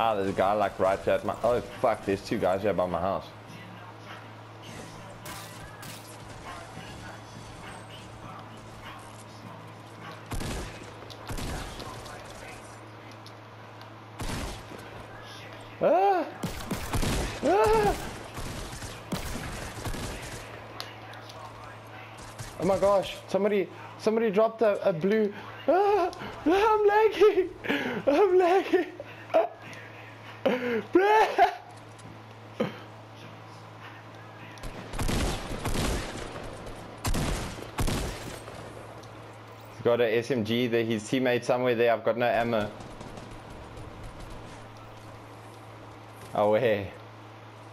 Ah, there's a guy like right here at my. Oh fuck, there's two guys here by my house. Ah! Ah! Oh my gosh, somebody somebody dropped a, a blue ah, I'm lagging I'm lagging He's got an SMG there, his teammate somewhere there, I've got no ammo. Oh hey.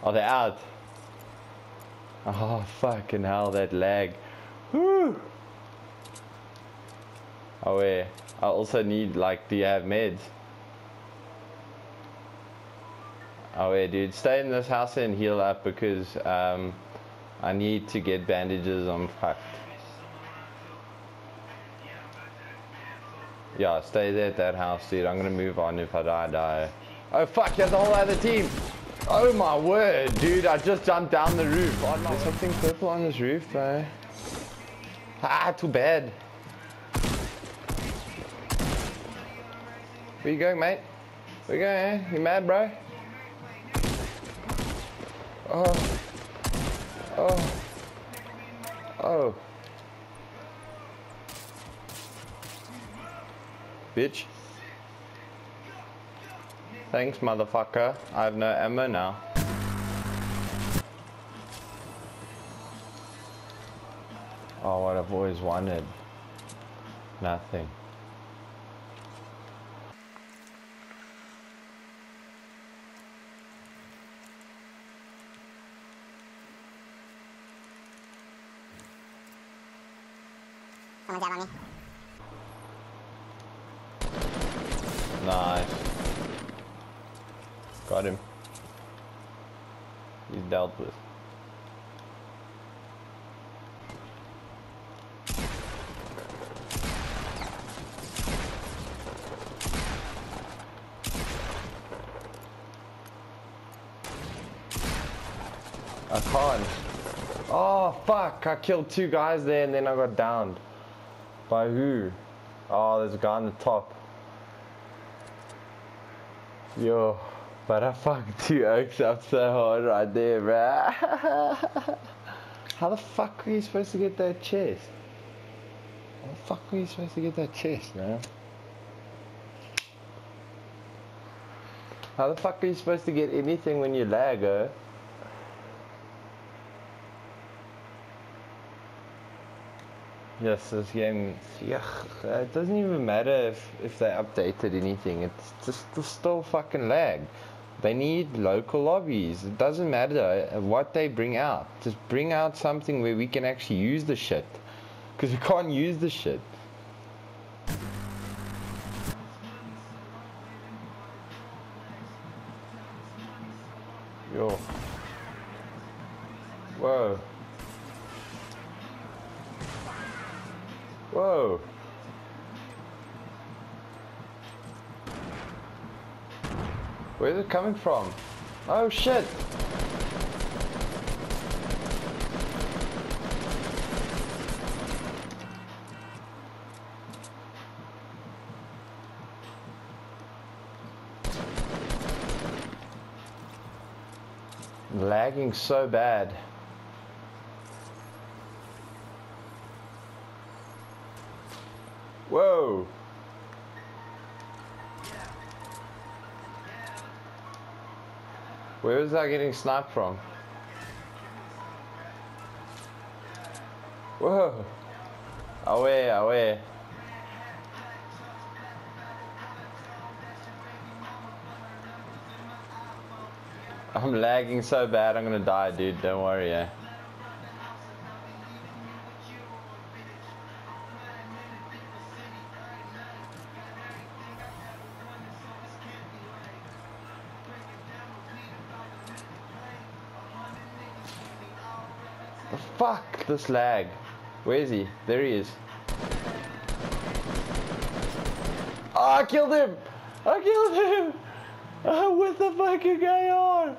Are oh, they out? Oh fucking hell that lag. Whew. Oh yeah. I also need like do you have meds? Oh yeah dude, stay in this house and heal up because um, I need to get bandages, I'm fucked. Yeah, stay there at that house dude, I'm gonna move on if I die, die. Oh fuck, there's a whole other team! Oh my word, dude, I just jumped down the roof. Oh, There's something purple on this roof, bro. Ah, too bad. Where you going, mate? Where you going, eh? You mad, bro? Oh. Oh. Oh. Bitch. Thanks, motherfucker. I have no ammo now. Oh, what I've always wanted. Nothing. On me. Nice. Got him. He's dealt with. I can't. Oh fuck, I killed two guys there and then I got downed. By who? Oh, there's a guy on the top. Yo, but I fucked two oaks up so hard right there, bruh. How the fuck were you supposed to get that chest? How the fuck were you supposed to get that chest, man? How the fuck are you supposed to get anything when you lag, eh? Yes, this game, yeah, it doesn't even matter if, if they updated anything, it's just it's still fucking lag. They need local lobbies, it doesn't matter uh, what they bring out, just bring out something where we can actually use the shit. Because we can't use the shit. Yo. Whoa. Whoa. Where's it coming from? Oh shit! Lagging so bad. Whoa! Where is that getting sniped from? Whoa! Away, away. I'm lagging so bad I'm gonna die dude, don't worry eh. Fuck this lag. Where is he? There he is. Oh, I killed him! I killed him! what the fuck is going on?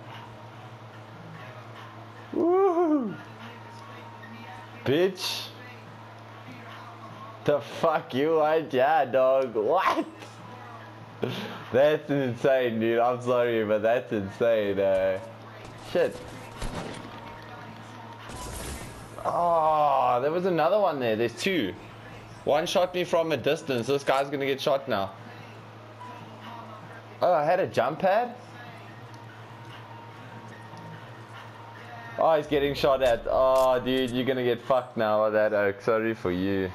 Woo! Bitch. The fuck you want, yeah, dog? What? That's insane, dude. I'm sorry, but that's insane. Uh, shit. Oh, there was another one there. There's two. One shot me from a distance. This guy's gonna get shot now. Oh, I had a jump pad? Oh, he's getting shot at. Oh, dude, you're gonna get fucked now by that oak. Sorry for you.